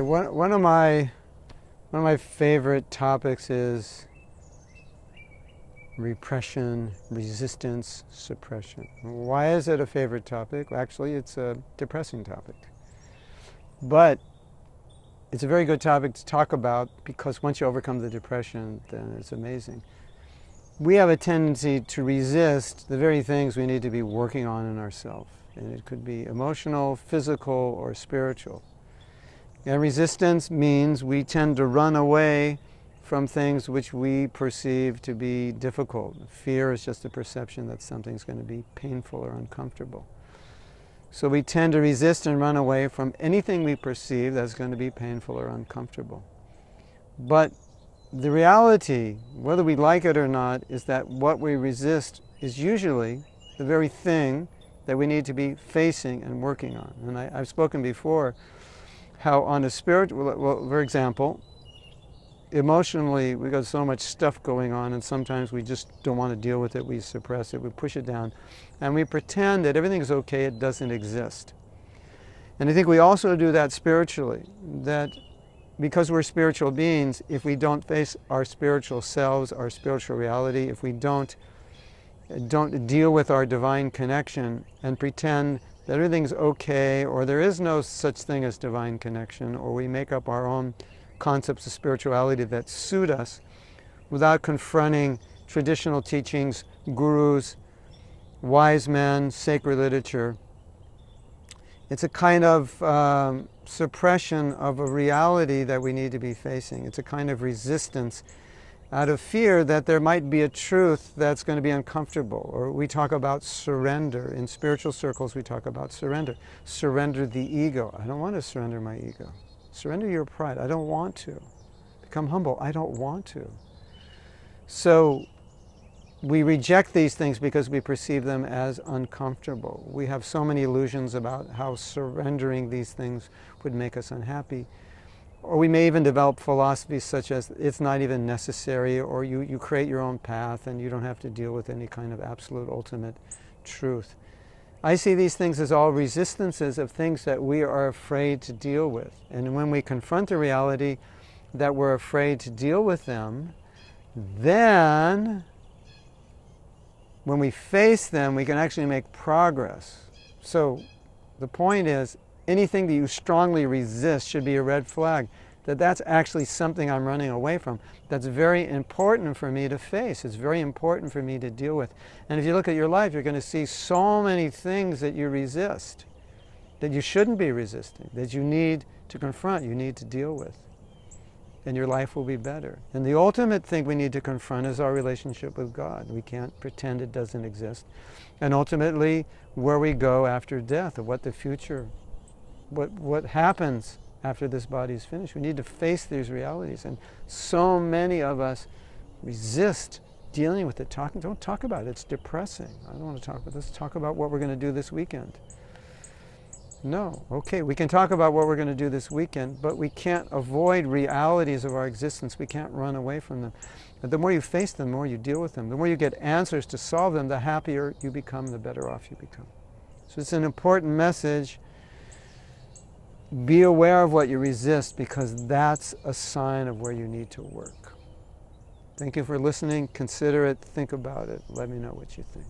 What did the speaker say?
One, one of my one of my favorite topics is repression, resistance, suppression. Why is it a favorite topic? Actually, it's a depressing topic. But it's a very good topic to talk about because once you overcome the depression, then it's amazing. We have a tendency to resist the very things we need to be working on in ourselves. And it could be emotional, physical, or spiritual. And resistance means we tend to run away from things which we perceive to be difficult. Fear is just a perception that something's going to be painful or uncomfortable. So we tend to resist and run away from anything we perceive that's going to be painful or uncomfortable. But the reality, whether we like it or not, is that what we resist is usually the very thing that we need to be facing and working on. And I, have spoken before how on a spiritual, well, for example, emotionally we got so much stuff going on and sometimes we just don't want to deal with it, we suppress it, we push it down, and we pretend that everything is okay, it doesn't exist. And I think we also do that spiritually, that because we're spiritual beings, if we don't face our spiritual selves, our spiritual reality, if we don't don't deal with our divine connection and pretend that everything's okay or there is no such thing as divine connection or we make up our own concepts of spirituality that suit us without confronting traditional teachings, gurus, wise men, sacred literature. It's a kind of um, suppression of a reality that we need to be facing. It's a kind of resistance out of fear that there might be a truth that's going to be uncomfortable. Or we talk about surrender. In spiritual circles, we talk about surrender. Surrender the ego. I don't want to surrender my ego. Surrender your pride. I don't want to. Become humble. I don't want to. So we reject these things because we perceive them as uncomfortable. We have so many illusions about how surrendering these things would make us unhappy. Or we may even develop philosophies such as it's not even necessary, or you, you create your own path and you don't have to deal with any kind of absolute ultimate truth. I see these things as all resistances of things that we are afraid to deal with. And when we confront the reality that we're afraid to deal with them, then when we face them, we can actually make progress. So the point is, anything that you strongly resist should be a red flag. That that's actually something I'm running away from. That's very important for me to face. It's very important for me to deal with. And if you look at your life, you're going to see so many things that you resist, that you shouldn't be resisting, that you need to confront, you need to deal with. And your life will be better. And the ultimate thing we need to confront is our relationship with God. We can't pretend it doesn't exist. And ultimately, where we go after death, or what the future what, what happens after this body is finished. We need to face these realities. And so many of us resist dealing with it. Talking, don't talk about it. It's depressing. I don't want to talk about this. Talk about what we're going to do this weekend. No. Okay, we can talk about what we're going to do this weekend, but we can't avoid realities of our existence. We can't run away from them. But the more you face them, the more you deal with them. The more you get answers to solve them, the happier you become, the better off you become. So it's an important message be aware of what you resist because that's a sign of where you need to work. Thank you for listening. Consider it. Think about it. Let me know what you think.